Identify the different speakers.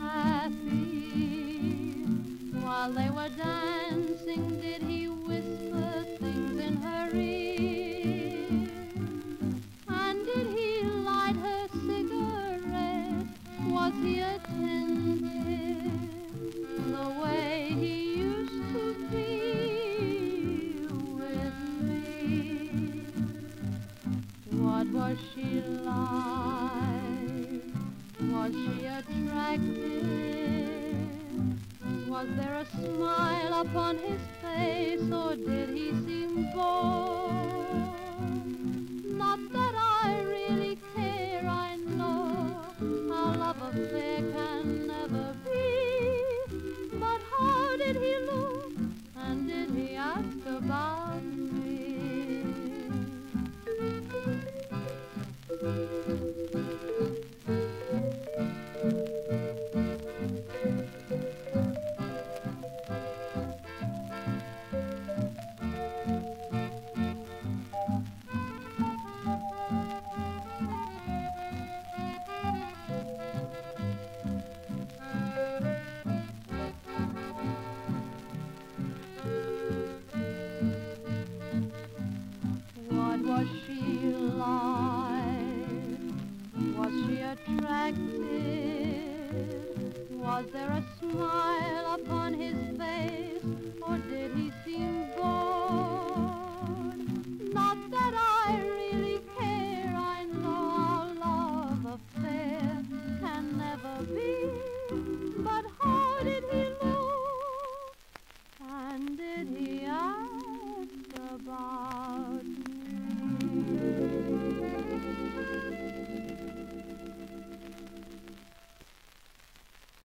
Speaker 1: happy. While they were dancing, did he whisper things in her ear? And did he light her cigarette? Was he attentive the way he used to be with me? What was she like? Was she attractive? Was there a smile upon his face or did he seem bored? Was there a smile upon his face, or